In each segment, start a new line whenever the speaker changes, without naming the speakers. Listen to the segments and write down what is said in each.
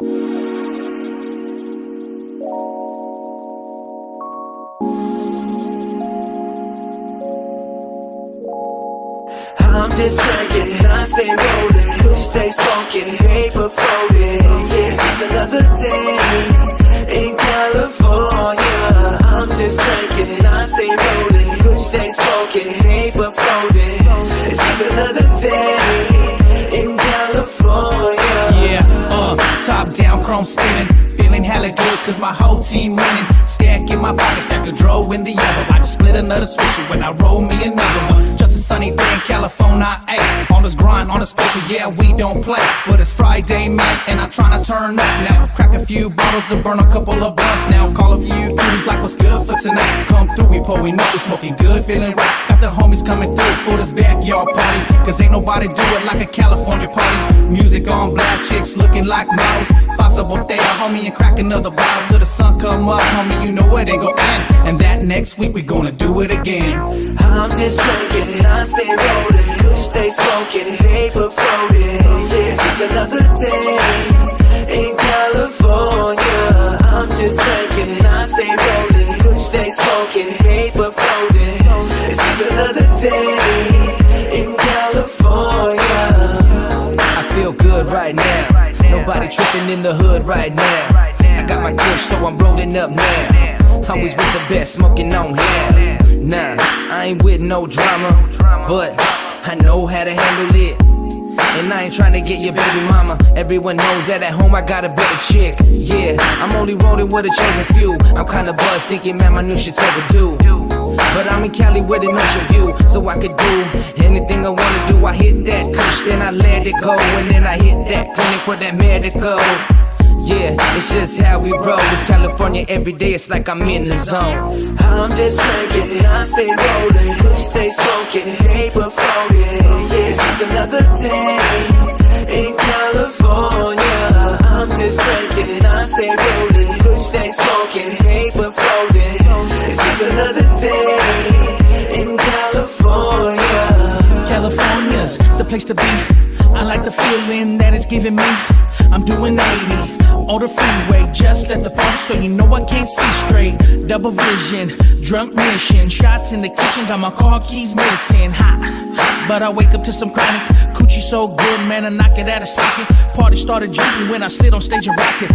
I'm just drinking, I stay rolling, Kush stay smoking, paper folding. It's just another day in California. I'm just drinking, I stay rolling, Kush stay smoking, paper
floating. Top down, chrome spinning. Feeling hella good cause my whole team winning. Stack in my pocket, stack a draw in the other. I just split another swisher when I roll me another one. Just a sunny day in California, ayy. On this grind, on this paper, yeah, we don't play. But it's Friday night and I'm trying to turn up now. Crack a few bottles and burn a couple of blunts now. Call a few cuties like what's good for tonight. Come through, we pulling up, we smoking good, feeling right. Got the homies coming through for this backyard party. Cause ain't nobody do it like a California party. Music on blast, chicks looking like models. Possible there, homie, and crack another bottle till the sun come up, homie. You know it ain't gon' end. And that next week we gonna do it again.
I'm just drinking, I stay rolling, kush stay smoking, paper floating. It's just another day in California. I'm just drinking, I stay rolling, kush stay smoking, paper floating. It's just another day in California.
I feel good right now. Nobody tripping in the hood right now. I got my kush, so I'm rolling up now. Always with the best, smoking on hand. Nah, I ain't with no drama, but I know how to handle it. And I ain't trying to get your baby mama. Everyone knows that at home I got a better chick. Yeah, I'm only rolling with a chosen few. I'm kinda buzzed, thinking, man, my new shit's overdue. But I'm in Cali with an ocean view, so I could do anything I wanna do. I hit that kush, then I let it go, and then I hit that clinic for that medical. Yeah, it's just how we roll. It's California every day, it's like I'm in the zone.
I'm just drinking, I stay rolling, kush stay smoking, paper floating. Yeah, It's just another day in California. I'm just drinking, I stay rolling, kush stay smoking, paper floating. It's just another day in California.
California's the place to be. I like the feeling that it's giving me. I'm doing 80 on the freeway, just left the park, so you know I can't see straight. Double vision, drunk mission, shots in the kitchen, got my car keys missing. Hot, But I wake up to some chronic. Coochie so good, man, I knock it out of socket. Party started jumping when I slid on stage and rocked it.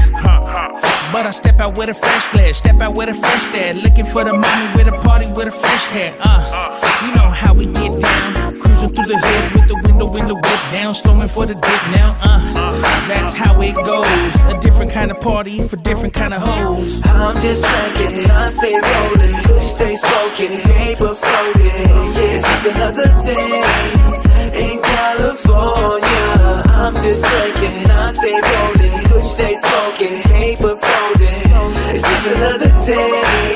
But I step out with a fresh glare, step out with a fresh stare, looking for the mommy with a party with a fresh hair. Uh, you know how we get down, cruising through the hood down, slowing for the dip now. Uh, that's how it goes. A different kind of party for different kind of hoes.
I'm just drinking, I stay rolling, kush stay smoking, paper floating. Yeah, It's just another day in California. I'm just drinking, I stay rolling, kush stay smoking, paper floating. It's just another day